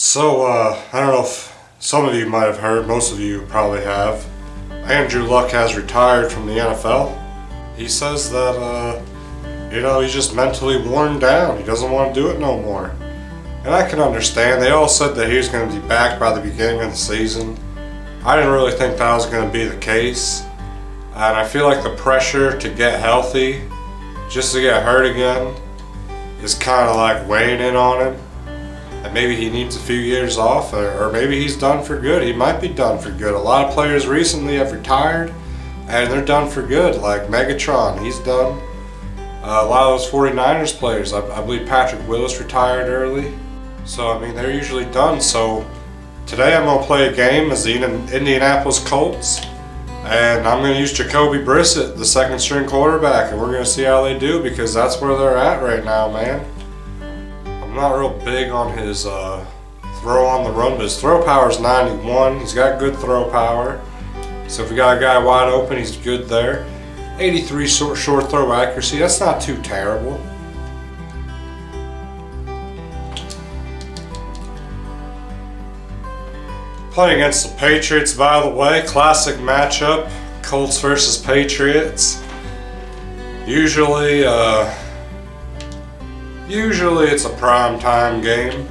So, uh, I don't know if some of you might have heard, most of you probably have. Andrew Luck has retired from the NFL. He says that, uh, you know, he's just mentally worn down. He doesn't want to do it no more. And I can understand. They all said that he was going to be back by the beginning of the season. I didn't really think that was going to be the case. And I feel like the pressure to get healthy, just to get hurt again, is kind of like weighing in on him. And maybe he needs a few years off, or, maybe he's done for good. He might be done for good. A lot of players recently have retired, and they're done for good. Like Megatron, he's done. Uh, a lot of those 49ers players, I, I believe Patrick Willis retired early. So, I mean, they're usually done. So, today I'm going to play a game as the Indianapolis Colts. And I'm going to use Jacoby Brissett, the second string quarterback, and we're going to see how they do because that's where they're at right now, man. I'm not real big on his uh, throw on the run, but his throw power is 91. He's got good throw power. So if we got a guy wide open, he's good there. 83 short, short throw accuracy, that's not too terrible. Playing against the Patriots, by the way, classic matchup, Colts versus Patriots. Usually, uh, usually it's a prime time game.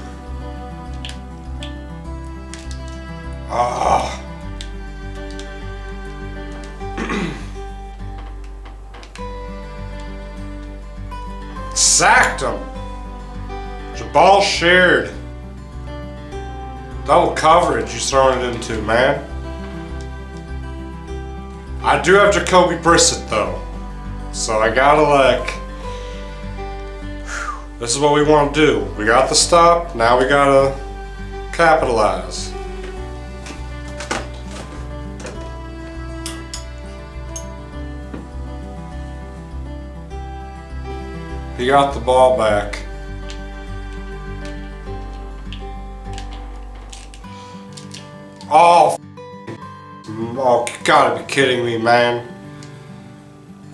Ah. Sacked him. Jabaal Sheard. Double coverage he's throwing it into, man. I do have Jacoby Brissett though. So I gotta like this is what we want to do. We got the stop, now we gotta capitalize. He got the ball back. Oh, oh, gotta be kidding me, man.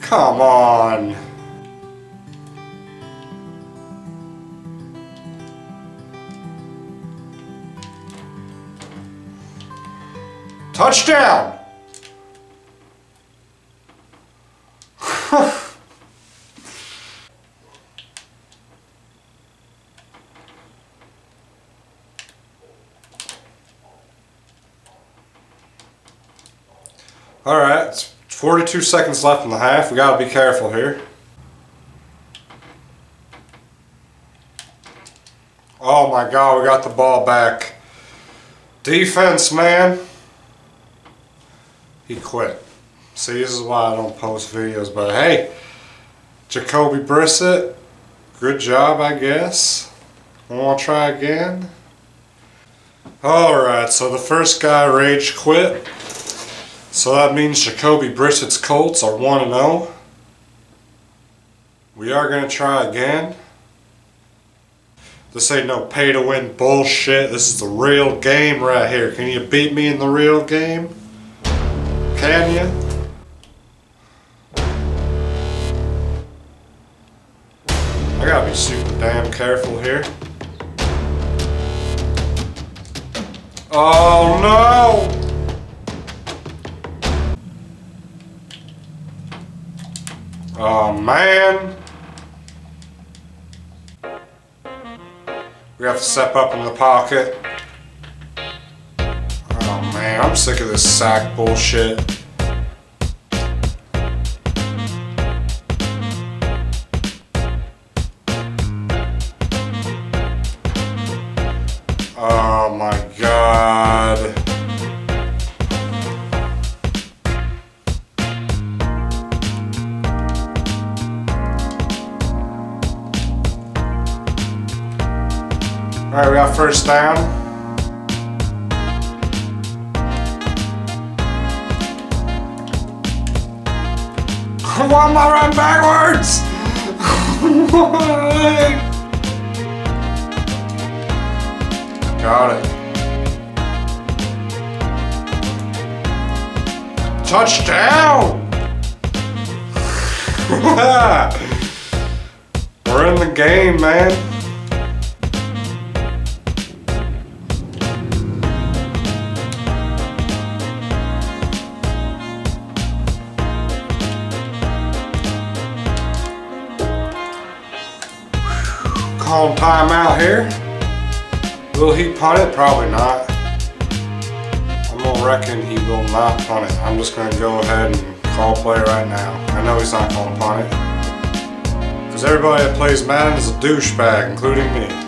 Come on. Touchdown! Alright, it's 42 seconds left in the half. We gotta be careful here. Oh my god, we got the ball back. Defense, man. He quit. See, this is why I don't post videos, but hey, Jacoby Brissett, good job, I guess. Want to try again? Alright, so the first guy rage quit. So that means Jacoby Brissett's Colts are 1-0. We are going to try again. This ain't no pay to win bullshit. This is the real game right here. Can you beat me in the real game? Can you? I gotta be super damn careful here. Oh no! Oh man. We have to step up in the pocket. Oh man, I'm sick of this sack bullshit. Oh my god. Alright, we got first down. Why am I running backwards? got it. Touchdown! We're in the game, man. Calling timeout here. Will he punt it? Probably not. I'm gonna reckon he will not punt it. I'm just gonna go ahead and call play right now. I know he's not gonna punt it. Because everybody that plays Madden is a douchebag, including me.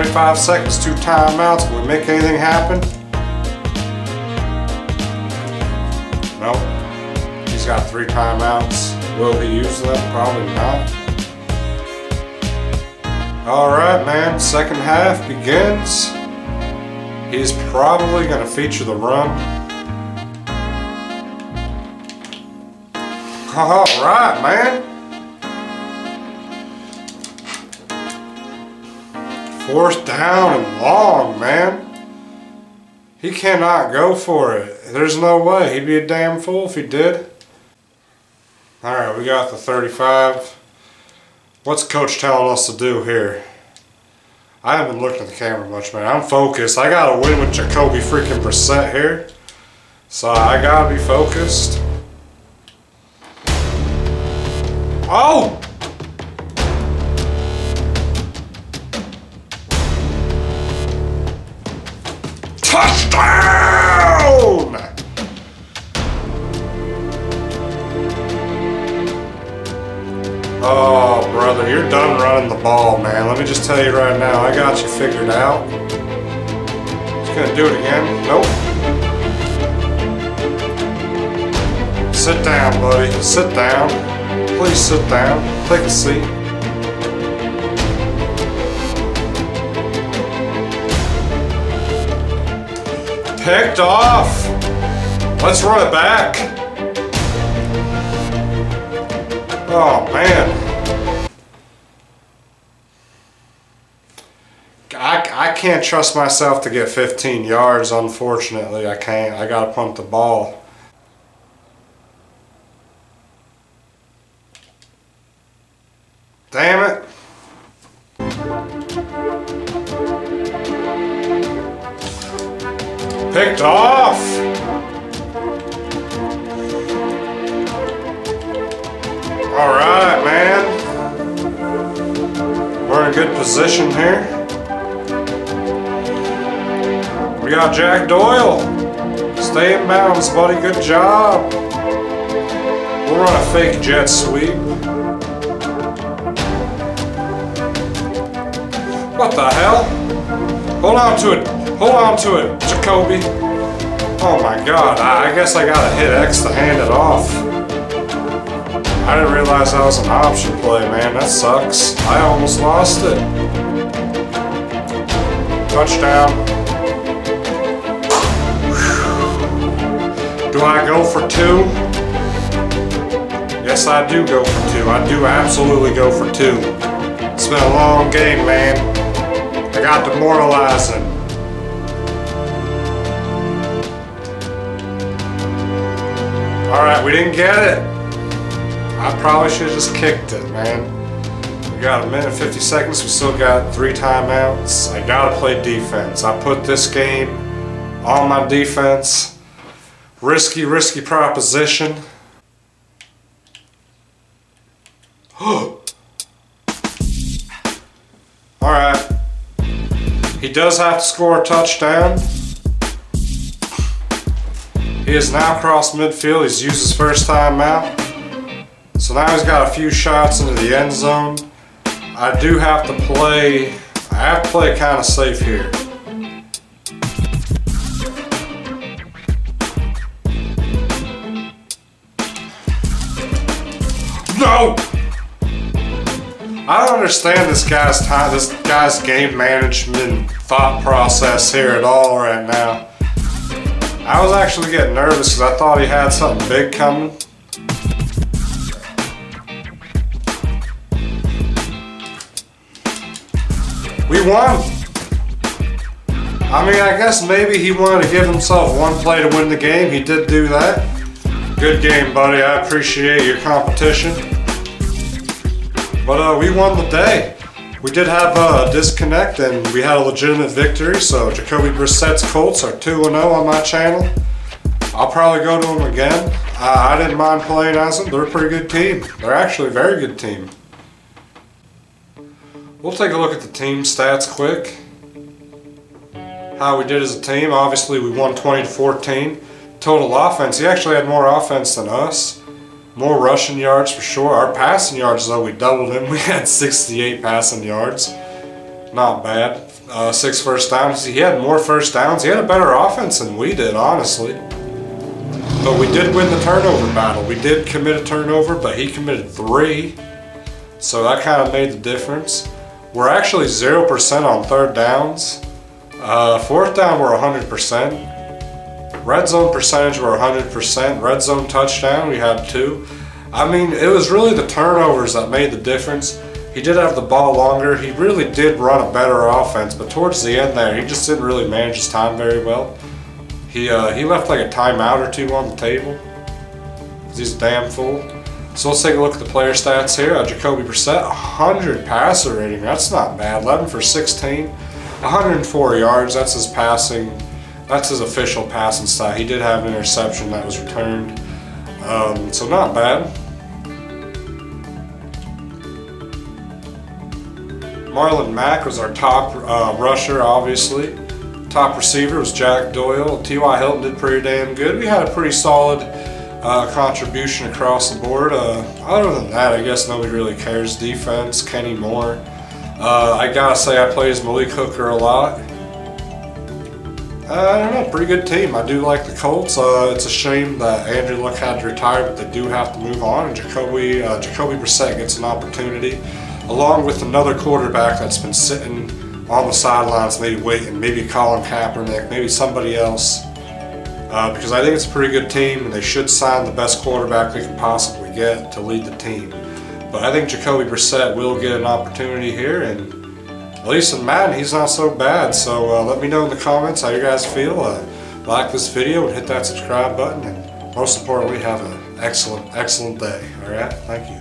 25 seconds, two timeouts. Can we make anything happen? Nope. He's got three timeouts. Will he use them? Probably not. Alright, man. Second half begins. He's probably going to feature the run. Alright, man. Fourth down and long, man. He cannot go for it. There's no way. He'd be a damn fool if he did. Alright, we got the 35. What's coach telling us to do here? I haven't looking at the camera much, man. I'm focused. I gotta win with Jacoby freaking Brissett here. So I gotta be focused. Oh! Oh, brother, you're done running the ball, man. Let me just tell you right now, I got you figured out. He's gonna do it again. Nope. Sit down, buddy. Sit down. Please sit down. Take a seat. Picked off. Let's run it back. Oh, man. Can't trust myself to get 15 yards, unfortunately. I can't. I got to pump the ball. Damn it. Picked off! Alright, man. We're in a good position here. We got Jack Doyle. Stay in bounds, buddy. Good job. We'll run a fake jet sweep. What the hell? Hold on to it. Hold on to it, Jacoby. Oh my god, ah, I guess I gotta hit X to hand it off. I didn't realize that was an option play, man. That sucks. I almost lost it. Touchdown. Do I go for two? Yes, I do go for two. I do absolutely go for two. It's been a long game, man. I got demoralizing. Alright, we didn't get it. I probably should have just kicked it, man. We got a minute 50 seconds. We still got three timeouts. I gotta play defense. I put this game on my defense. Risky, risky proposition. Alright. He does have to score a touchdown. He has now crossed midfield. He's used his first time out. So now he's got a few shots into the end zone. I do have to play, I have to play kind of safe here. No! I don't understand this guy's time, this guy's game management thought process here at all right now. I was actually getting nervous because I thought he had something big coming. We won. I mean, I guess maybe he wanted to give himself one play to win the game. He did do that. Good game, buddy. I appreciate your competition. But uh, we won the day. We did have a disconnect and we had a legitimate victory. So Jacoby Brissett's Colts are 2-0 on my channel. I'll probably go to them again. Uh, I didn't mind playing as them. They're a pretty good team. They're actually a very good team. We'll take a look at the team stats quick. How we did as a team. Obviously we won 20 to 14. Total offense, he actually had more offense than us. More rushing yards for sure. Our passing yards though, we doubled him. We had 68 passing yards. Not bad. Uh, six first downs. He had more first downs. He had a better offense than we did, honestly. But we did win the turnover battle. We did commit a turnover, but he committed three. So that kind of made the difference. We're actually 0% on third downs. Uh, fourth down, we're 100%. Red zone percentage, we're 100%. Red zone touchdown, we had two. I mean, it was really the turnovers that made the difference. He did have the ball longer. He really did run a better offense, but towards the end there, he just didn't really manage his time very well. He, uh, he left like a timeout or two on the table. He's a damn full. So let's take a look at the player stats here. Uh, Jacoby Brissett, 100 passer rating. That's not bad. 11 for 16. 104 yards. That's his passing. That's his official passing stat. He did have an interception that was returned. Um, so not bad. Marlon Mack was our top uh, rusher, obviously. Top receiver was Jack Doyle. T.Y. Hilton did pretty damn good. We had a pretty solid uh, contribution across the board. Uh, other than that, I guess nobody really cares. Defense, Kenny Moore. Uh, I gotta say, I play as Malik Hooker a lot. Uh, I don't know, pretty good team. I do like the Colts. Uh, it's a shame that Andrew Luck had to retire, but they do have to move on. And Jacoby, uh, Jacoby Brissett gets an opportunity, along with another quarterback that's been sitting on the sidelines, maybe waiting, maybe Colin Kaepernick, maybe somebody else. Uh, because I think it's a pretty good team and they should sign the best quarterback they can possibly get to lead the team. But I think Jacoby Brissett will get an opportunity here and at least in Madden he's not so bad. So uh, let me know in the comments how you guys feel. Uh, like this video and hit that subscribe button and most importantly have an excellent, excellent day. Alright, thank you.